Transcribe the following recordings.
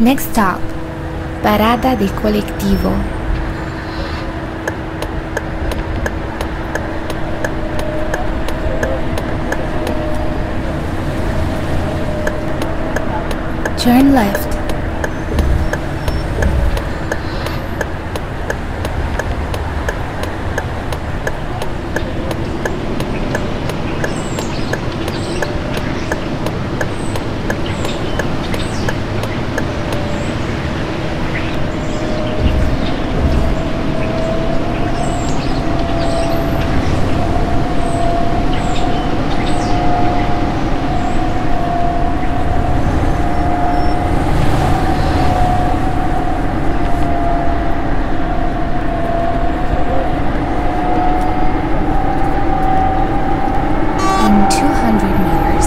Next stop, parada de colectivo. Turn left. In 200 meters,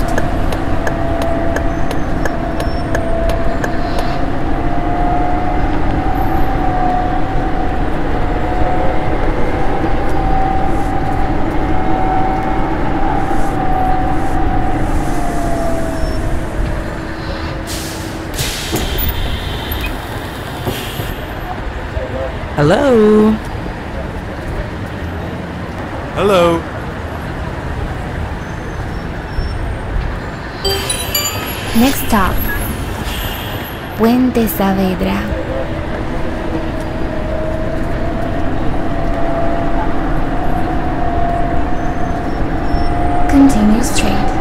Hello? Hello. Next stop, Puente Saavedra. Continue straight.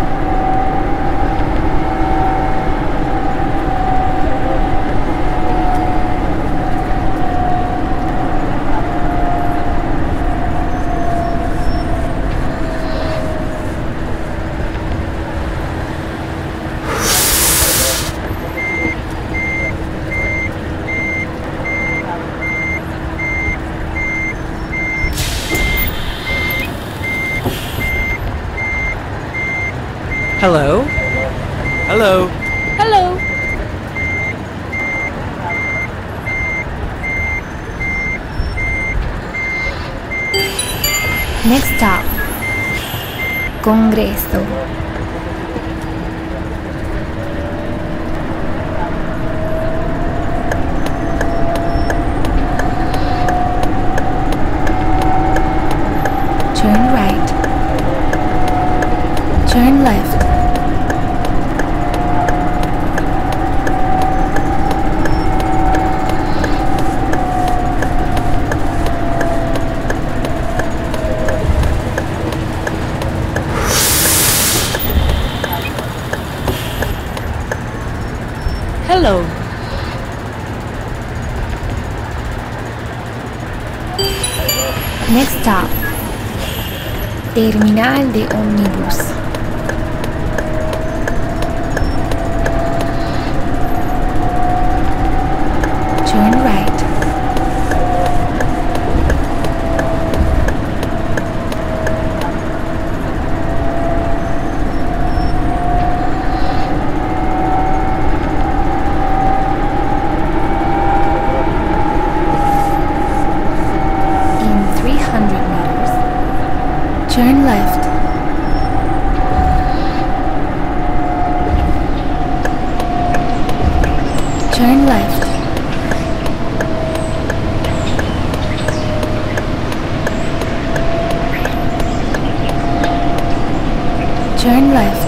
Hello? Hello. Hello? Next stop, Congreso. Next stop, Terminal de ómnibus. Turn left.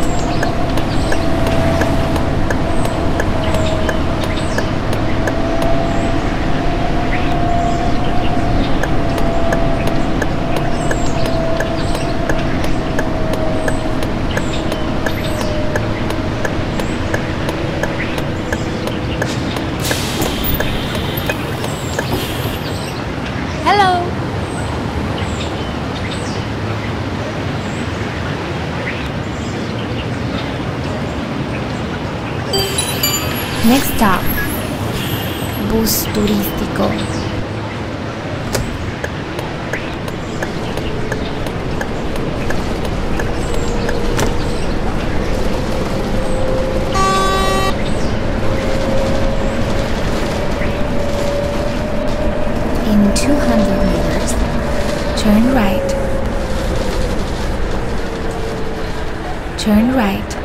turístico. In 200 meters, turn right. Turn right.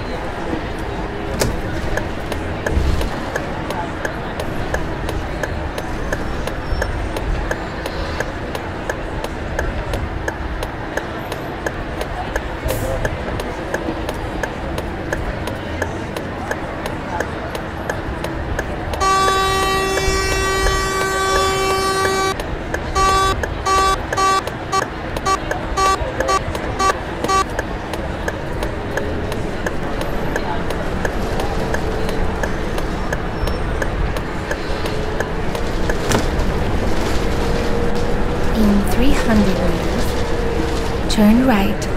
turn right.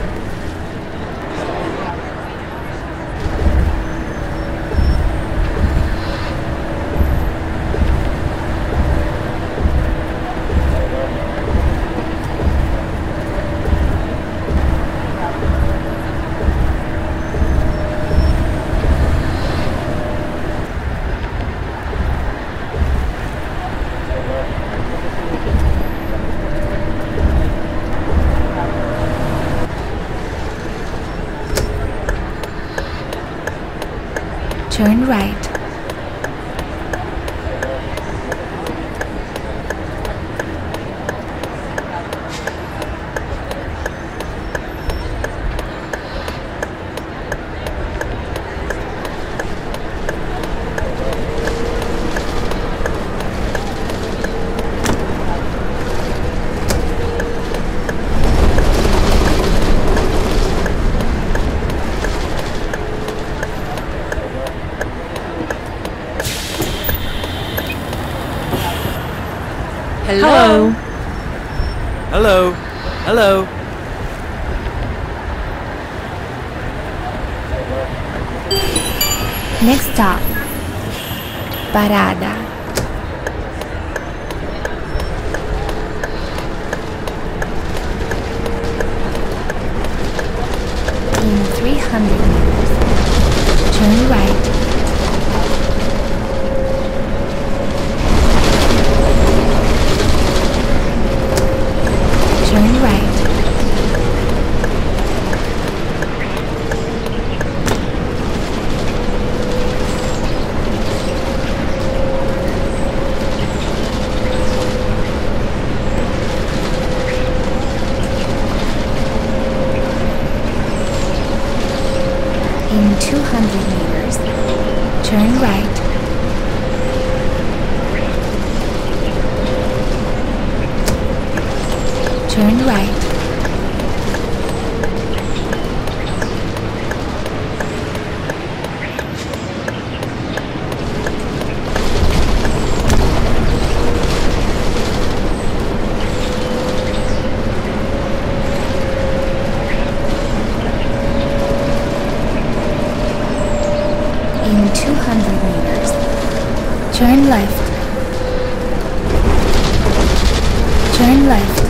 turn right. Next stop, Parada. Shine light.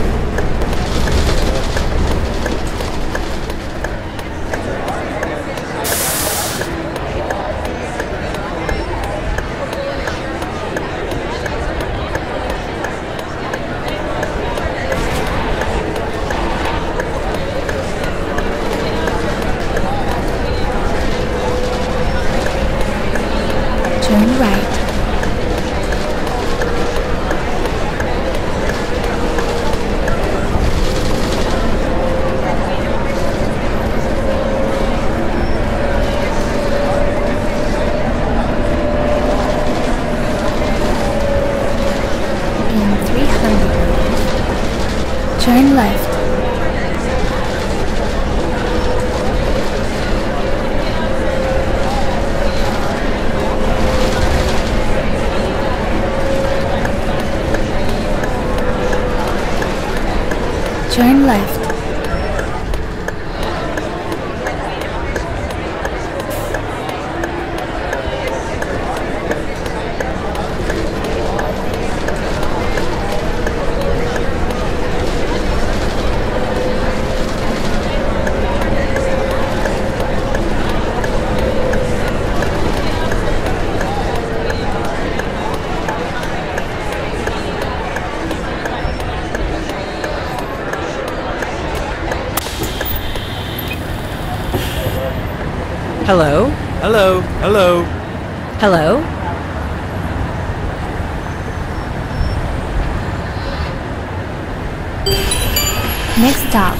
shine life. Hello? Hello? Hello? Hello? Next stop,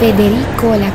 Federico La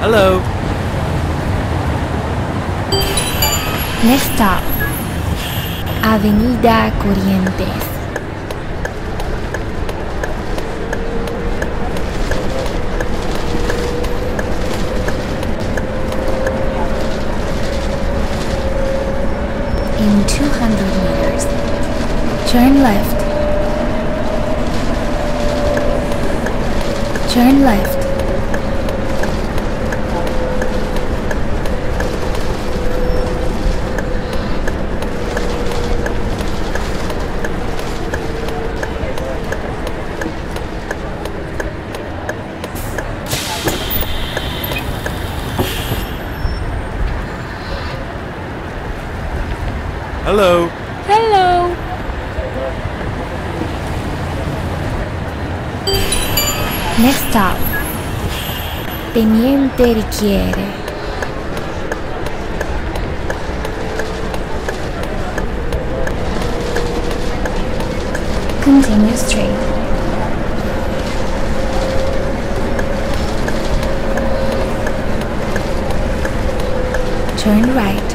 Hello? Next stop, Avenida Corrientes. In 200 meters, turn left. Turn left. Hello? Hello? Next stop, Teniente Ricchieri. Continue straight. Turn right.